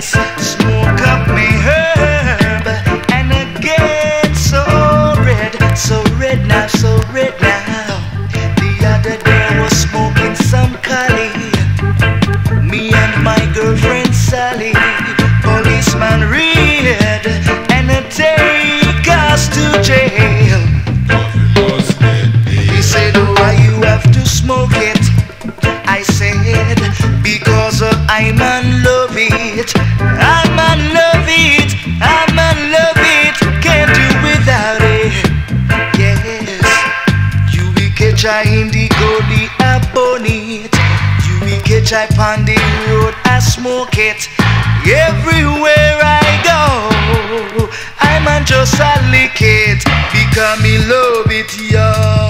dance, catch I in the goldie I bone it. You be catch I on the road I smoke it. Everywhere I go, I man just a lick it. Because me love it, y'all.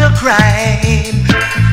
a crime.